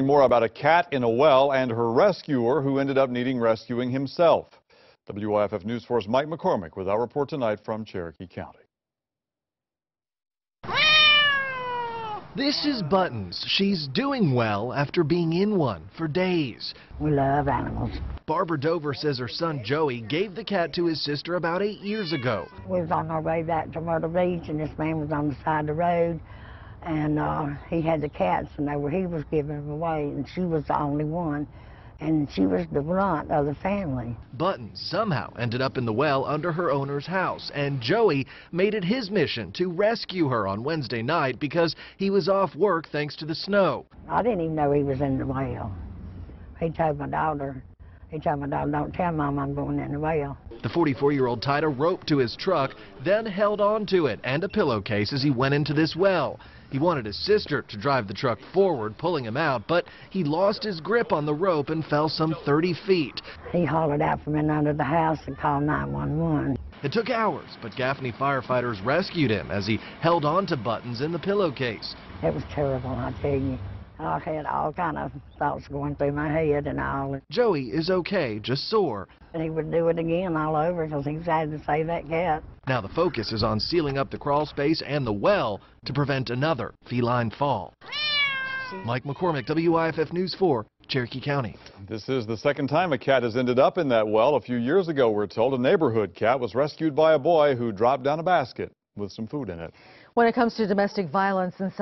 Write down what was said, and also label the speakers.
Speaker 1: More about a cat in a well and her rescuer who ended up needing rescuing himself. WYFF News 4's Mike McCormick with our report tonight from Cherokee County.
Speaker 2: This is Buttons. She's doing well after being in one for days.
Speaker 3: We love animals.
Speaker 2: Barbara Dover says her son Joey gave the cat to his sister about eight years ago.
Speaker 3: We was on our way back to Myrtle Beach, and this man was on the side of the road, and uh, he had the cats, and they were, he was giving them away, and she was the only one, and she was the runt of the family.
Speaker 2: Buttons somehow ended up in the well under her owner's house, and Joey made it his mission to rescue her on Wednesday night because he was off work thanks to the snow.
Speaker 3: I didn't even know he was in the well. He told my daughter, he told my daughter, don't tell mom I'm going in the well.
Speaker 2: The 44-year-old tied a rope to his truck, then held on to it and a pillowcase as he went into this well. He wanted his sister to drive the truck forward, pulling him out, but he lost his grip on the rope and fell some 30 feet.
Speaker 3: He hollered out from in under the house and called 911.
Speaker 2: It took hours, but Gaffney firefighters rescued him as he held on to Buttons in the pillowcase.
Speaker 3: It was terrible, I tell you. I had all kind of thoughts going through my head and all.
Speaker 2: Joey is okay, just sore.
Speaker 3: And he would do it again all over because he decided to save that cat.
Speaker 2: Now the focus is on sealing up the crawl space and the well to prevent another feline fall. Mike McCormick, WYFF News 4, Cherokee County.
Speaker 1: This is the second time a cat has ended up in that well. A few years ago, we're told, a neighborhood cat was rescued by a boy who dropped down a basket with some food in it.
Speaker 4: When it comes to domestic violence in South